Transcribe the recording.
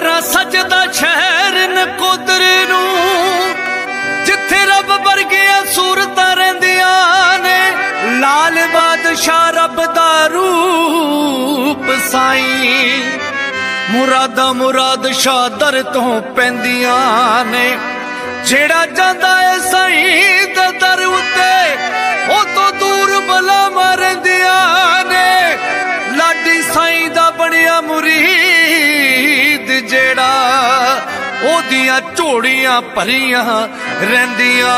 ਦੁਆਰਾ ਸਜਦਾ ਸ਼ਹਿਰ ਨਕੋਦਰ ਨੂੰ। ਜਿੱਥੇ ਰੱਬ ਵਰਗੀਆਂ ਸੂਰਤਾਂ ਰਹਿੰਦੀਆਂ ਨੇ, ਲਾਲ ਬਾਦਸ਼ਾਹ ਰੱਬ ਦਾ ਰੂਪ ਸਾਈਂ। ਮੁਰਾਦਾ ਮੁਰਾਦ ਸ਼ਾਹ ਦਰ ਤੋਂ ਪੈਂਦੀਆਂ ਨੇ। ਜਿਹੜਾ ਜਾਂਦਾ ਏ ਸਾਈਂ ਦੇ ਦਰ ਉੱਤੇ, ਉਹ ਤੋਂ ਦੂਰ ਬਲਾ ਮਰੰਦੀਆਂ ਨੇ। ਲਾਡੀ ਸਾਈਂ ਦਾ ਬਣਿਆ ਮੁਰੀ ਉਹਦੀਆਂ ਝੋੜੀਆਂ ਭਰੀਆਂ ਰਹਿੰਦੀਆਂ